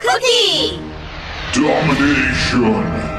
Cookie! Domination!